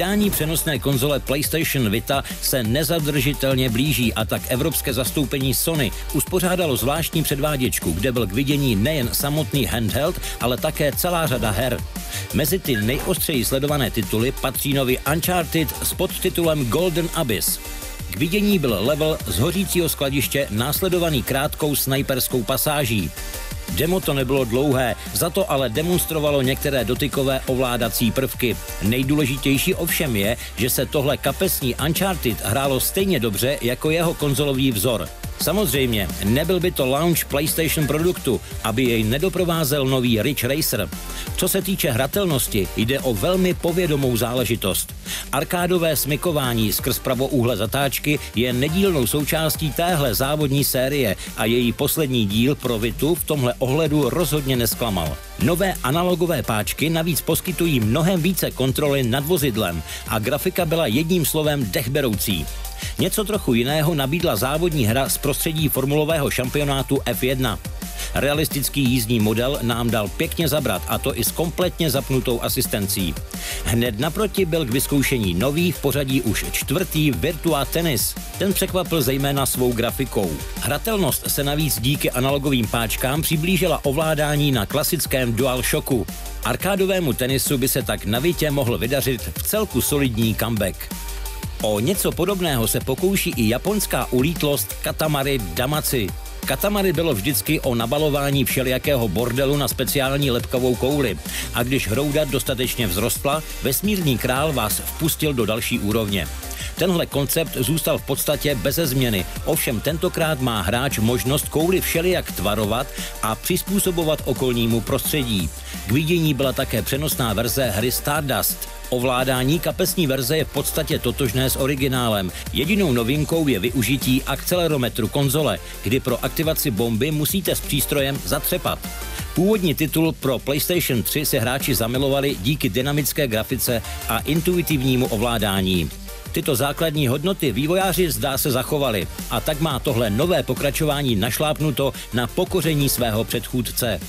Vydání přenosné konzole PlayStation Vita se nezadržitelně blíží a tak evropské zastoupení Sony uspořádalo zvláštní předváděčku, kde byl k vidění nejen samotný handheld, ale také celá řada her. Mezi ty nejostřeji sledované tituly patří nový Uncharted s podtitulem Golden Abyss. K vidění byl level z hořícího skladiště následovaný krátkou snajperskou pasáží. Demo to nebylo dlouhé, za to ale demonstrovalo některé dotykové ovládací prvky. Nejdůležitější ovšem je, že se tohle kapesní Uncharted hrálo stejně dobře jako jeho konzolový vzor. Samozřejmě, nebyl by to launch PlayStation produktu, aby jej nedoprovázel nový Ridge Racer. Co se týče hratelnosti, jde o velmi povědomou záležitost. Arkádové smykování skrz pravouhle zatáčky je nedílnou součástí téhle závodní série a její poslední díl pro Vitu v tomhle ohledu rozhodně nesklamal. Nové analogové páčky navíc poskytují mnohem více kontroly nad vozidlem a grafika byla jedním slovem dechberoucí. Něco trochu jiného nabídla závodní hra z prostředí formulového šampionátu F1. Realistický jízdní model nám dal pěkně zabrat a to i s kompletně zapnutou asistencí. Hned naproti byl k vyzkoušení nový v pořadí už čtvrtý Virtua Tennis. Ten překvapil zejména svou grafikou. Hratelnost se navíc díky analogovým páčkám přiblížila ovládání na klasickém DualShocku. Arkádovému tenisu by se tak na Vitě mohl vydařit v celku solidní comeback. O něco podobného se pokouší i japonská ulítlost Katamari Damacy. Katamari bylo vždycky o nabalování všelijakého bordelu na speciální lepkovou kouli. A když hrouda dostatečně vzrostla, vesmírný král vás vpustil do další úrovně. Tenhle koncept zůstal v podstatě beze změny, ovšem tentokrát má hráč možnost kouli všelijak tvarovat a přizpůsobovat okolnímu prostředí. K vidění byla také přenosná verze hry Stardust. Ovládání kapesní verze je v podstatě totožné s originálem. Jedinou novinkou je využití akcelerometru konzole, kdy pro aktivaci bomby musíte s přístrojem zatřepat. Původní titul pro PlayStation 3 se hráči zamilovali díky dynamické grafice a intuitivnímu ovládání. Tyto základní hodnoty vývojáři zdá se zachovali a tak má tohle nové pokračování našlápnuto na pokoření svého předchůdce.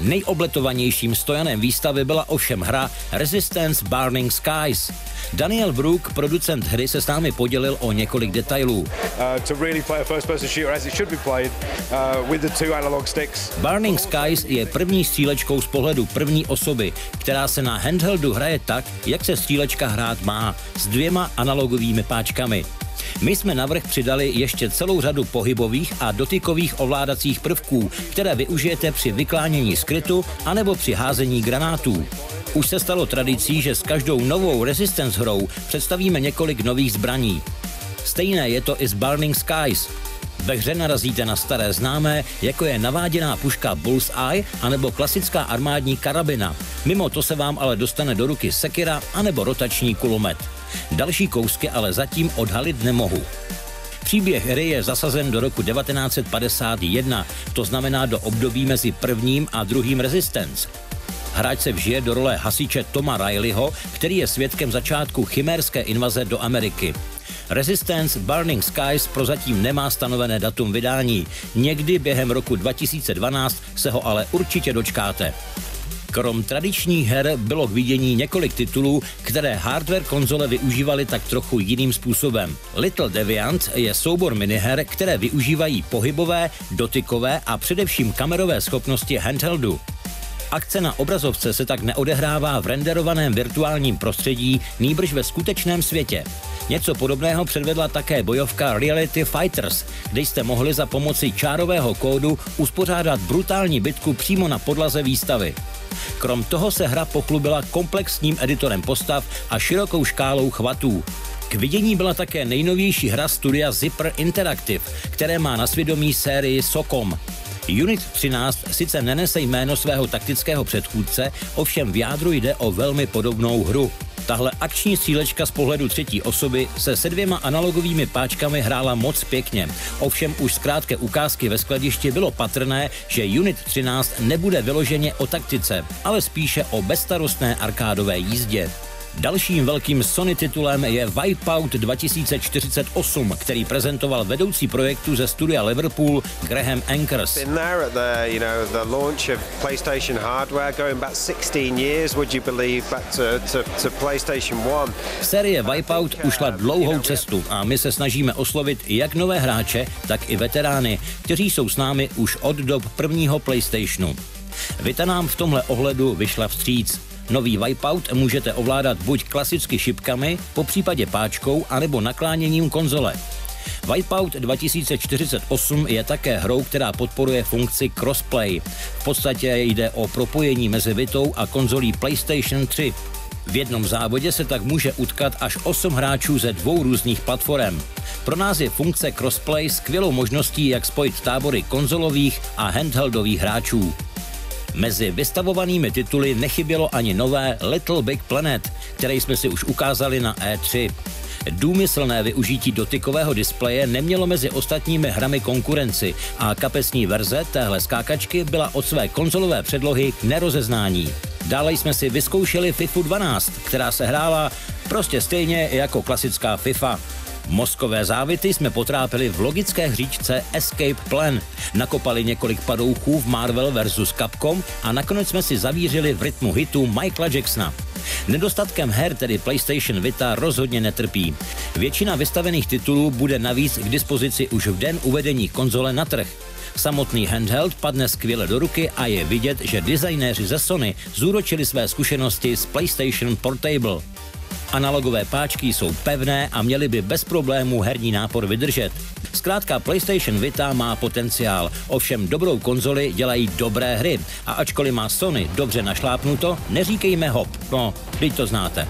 Nejobletovanějším stojanem výstavy byla ovšem hra Resistance Burning Skies. Daniel Brook, producent hry, se s námi podělil o několik detailů. Burning Skies je první střílečkou z pohledu první osoby, která se na handheldu hraje tak, jak se střílečka hrát má, s dvěma analogovými páčkami. My jsme navrh přidali ještě celou řadu pohybových a dotykových ovládacích prvků, které využijete při vyklánění skrytu anebo při házení granátů. Už se stalo tradicí, že s každou novou Resistance hrou představíme několik nových zbraní. Stejné je to i s Burning Skies. Ve hře narazíte na staré známé, jako je naváděná puška Bullseye anebo klasická armádní karabina. Mimo to se vám ale dostane do ruky sekira anebo rotační kulomet. Další kousky ale zatím odhalit nemohu. Příběh hry je zasazen do roku 1951, to znamená do období mezi prvním a druhým Resistance. Hráč se vžije do role hasiče Toma Rileyho, který je svědkem začátku chimérské invaze do Ameriky. Resistance Burning Skies prozatím nemá stanovené datum vydání. Někdy během roku 2012 se ho ale určitě dočkáte. Krom tradičních her bylo k vidění několik titulů, které hardware konzole využívaly tak trochu jiným způsobem. Little Deviant je soubor miniher, které využívají pohybové, dotykové a především kamerové schopnosti handheldu. Akce na obrazovce se tak neodehrává v renderovaném virtuálním prostředí, nýbrž ve skutečném světě. Něco podobného předvedla také bojovka Reality Fighters, kde jste mohli za pomoci čárového kódu uspořádat brutální bitku přímo na podlaze výstavy. Krom toho se hra pochlubila komplexním editorem postav a širokou škálou chvatů. K vidění byla také nejnovější hra studia Zipper Interactive, které má na svědomí sérii Socom. Unit 13 sice nenese jméno svého taktického předchůdce, ovšem v jádru jde o velmi podobnou hru. Tahle akční střílečka z pohledu třetí osoby se se dvěma analogovými páčkami hrála moc pěkně. Ovšem už z krátké ukázky ve skladišti bylo patrné, že Unit 13 nebude vyloženě o taktice, ale spíše o bezstarostné arkádové jízdě. Dalším velkým Sony titulem je Wipeout 2048, který prezentoval vedoucí projektu ze studia Liverpool Graham Ankers. Série Wipeout ušla dlouhou cestu a my se snažíme oslovit jak nové hráče, tak i veterány, kteří jsou s námi už od dob prvního PlayStationu. Vita nám v tomhle ohledu vyšla vstříc. Nový Wipeout můžete ovládat buď klasicky šipkami, po případě páčkou, anebo nakláněním konzole. Wipeout 2048 je také hrou, která podporuje funkci crossplay. V podstatě jde o propojení mezi Vitou a konzolí PlayStation 3. V jednom závodě se tak může utkat až 8 hráčů ze dvou různých platform. Pro nás je funkce crossplay skvělou možností, jak spojit tábory konzolových a handheldových hráčů. Mezi vystavovanými tituly nechybělo ani nové Little Big Planet, které jsme si už ukázali na E3. Důmyslné využití dotykového displeje nemělo mezi ostatními hrami konkurenci a kapesní verze téhle skákačky byla od své konzolové předlohy k nerozeznání. Dále jsme si vyzkoušeli FIFA 12, která se hrála prostě stejně jako klasická FIFA. Mozkové závity jsme potrápili v logické hříčce Escape Plan. Nakopali několik padouchů v Marvel vs. Capcom a nakonec jsme si zavířili v rytmu hitu Michaela Jacksona. Nedostatkem her tedy PlayStation Vita rozhodně netrpí. Většina vystavených titulů bude navíc k dispozici už v den uvedení konzole na trh. Samotný handheld padne skvěle do ruky a je vidět, že designéři ze Sony zúročili své zkušenosti s PlayStation Portable. Analogové páčky jsou pevné a měly by bez problémů herní nápor vydržet. Zkrátka PlayStation Vita má potenciál, ovšem dobrou konzoli dělají dobré hry a ačkoliv má Sony dobře našlápnuto, neříkejme hop, no, teď to znáte.